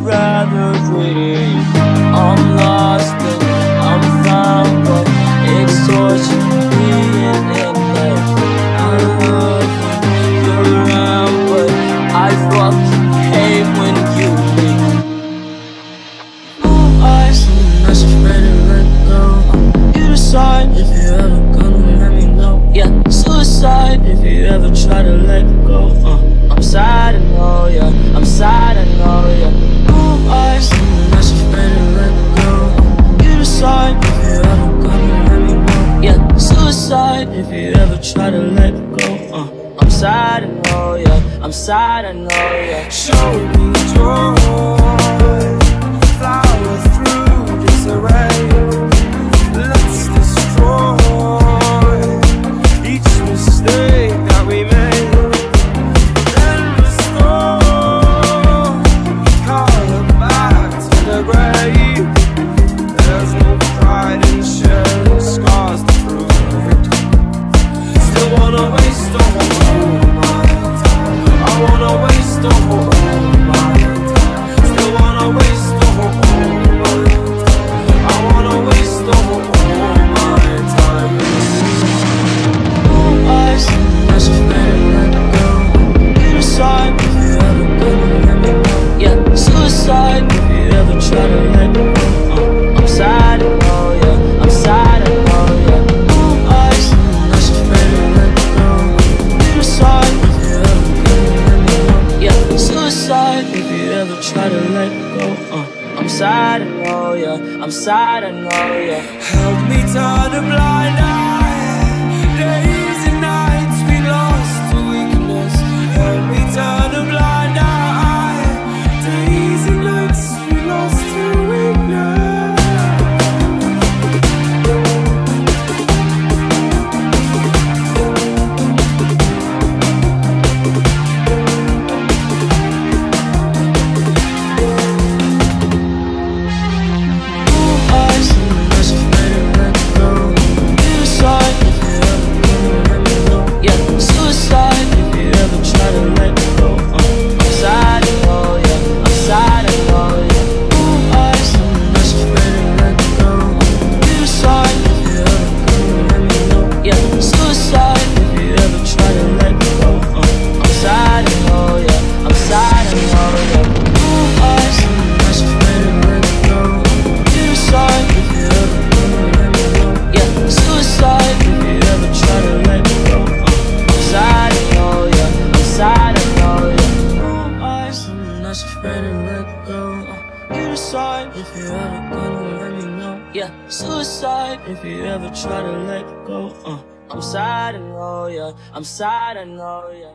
I'd rather flee I'm lost and I'm found But it's torture being in I love you around But I fucking hate when you leave. Afraid to let go if you ever let me know. Yeah, suicide if you ever try to let go. Uh, I'm sad. try to let go, uh. I'm sad, I know, yeah. I'm sad, I know, yeah. Show me your I'm sad, I know, yeah. Help me turn a blind eye. as a friend let go. Uh, you decide if you ever gonna let me know. Yeah, suicide if you ever try to let go. Uh, I'm sad, I know, yeah. I'm sad, I know, yeah.